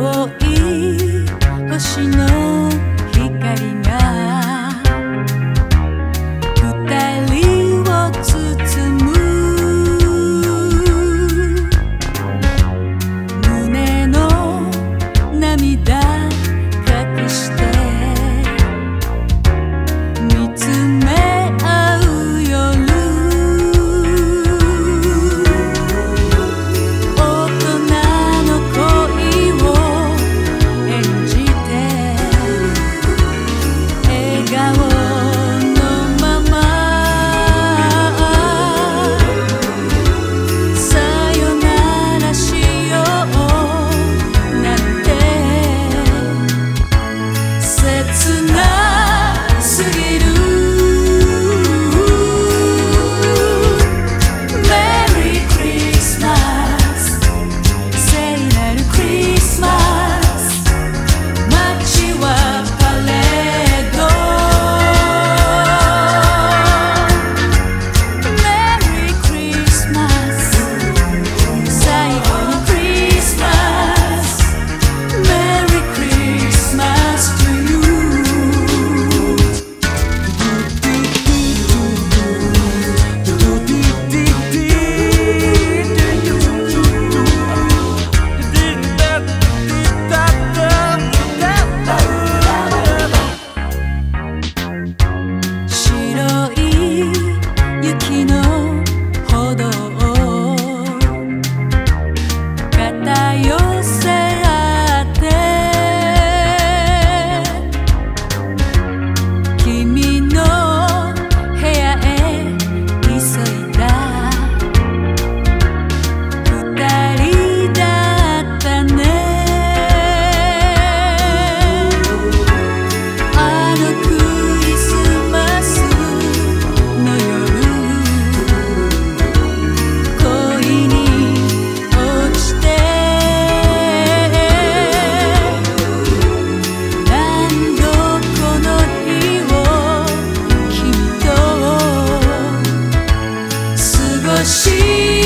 青い星の see.